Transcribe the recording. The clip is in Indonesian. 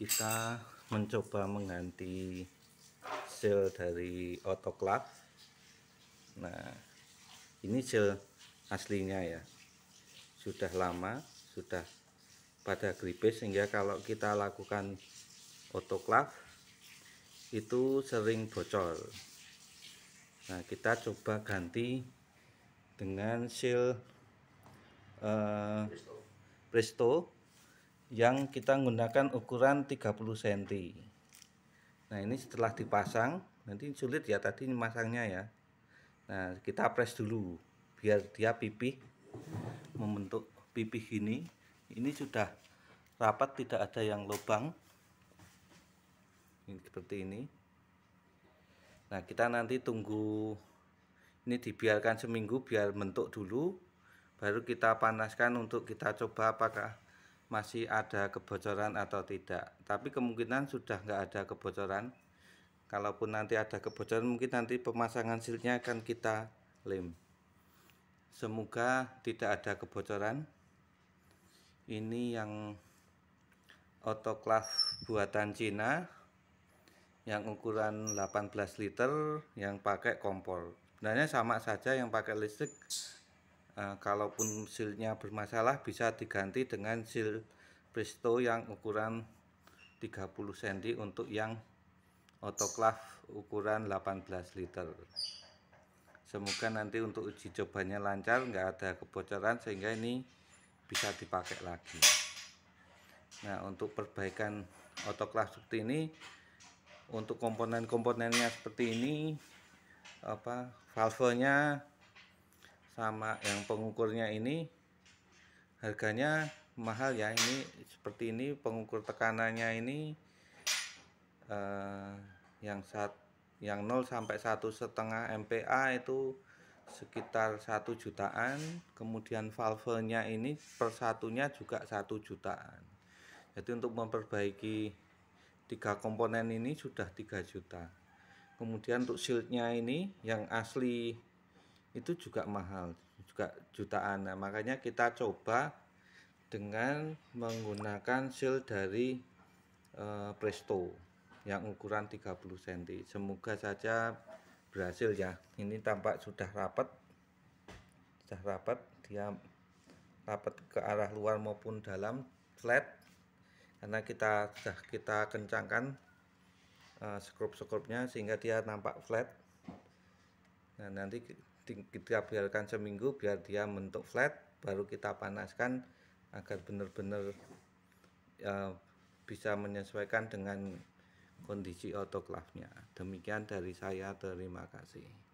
kita mencoba mengganti seal dari autoclave nah ini seal aslinya ya. Sudah lama sudah pada gripis sehingga kalau kita lakukan autoclave itu sering bocor. Nah kita coba ganti dengan seal uh, Presto yang kita menggunakan ukuran 30 cm nah ini setelah dipasang nanti sulit ya tadi masangnya ya. Nah kita press dulu biar dia pipih membentuk pipih gini. Ini sudah rapat tidak ada yang lubang. Ini seperti ini. Nah kita nanti tunggu ini dibiarkan seminggu biar bentuk dulu baru kita panaskan untuk kita coba apakah masih ada kebocoran atau tidak. Tapi kemungkinan sudah nggak ada kebocoran. Kalaupun nanti ada kebocoran mungkin nanti pemasangan silnya akan kita lem semoga tidak ada kebocoran. Ini yang autoclave buatan Cina yang ukuran 18 liter yang pakai kompor. Sebenarnya sama saja yang pakai listrik uh, kalaupun silnya bermasalah bisa diganti dengan sil Presto yang ukuran 30 cm untuk yang autoclave ukuran 18 liter. Semoga nanti untuk uji cobanya lancar nggak ada kebocoran sehingga ini bisa dipakai lagi. Nah untuk perbaikan autoclave seperti ini untuk komponen-komponennya seperti ini apa valvenya sama yang pengukurnya ini harganya mahal ya. Ini seperti ini pengukur tekanannya ini eh, yang saat yang 0 sampai satu setengah MPa itu sekitar satu jutaan. Kemudian valvenya ini persatunya juga satu jutaan. Jadi untuk memperbaiki tiga komponen ini sudah 3 juta. Kemudian untuk shieldnya ini yang asli itu juga mahal juga jutaan. Nah, makanya kita coba dengan menggunakan seal dari uh, Presto yang ukuran 30 cm semoga saja berhasil ya. Ini tampak sudah rapat sudah rapat. Dia rapat ke arah luar maupun dalam flat. Karena kita sudah kita kencangkan uh, skrup-skrupnya sehingga dia nampak flat. Nah nanti kita biarkan seminggu biar dia bentuk flat baru kita panaskan agar benar-benar uh, bisa menyesuaikan dengan kondisi autoclave-nya. Demikian dari saya, terima kasih.